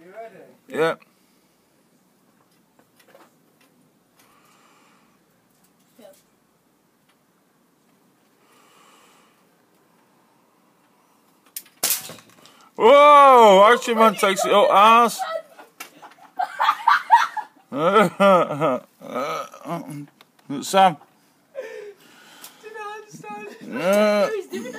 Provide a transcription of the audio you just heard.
You ready? Yeah. Yep. Whoa! Action Man takes your up ass. Sam. Do you not understand? Uh, He's doing that.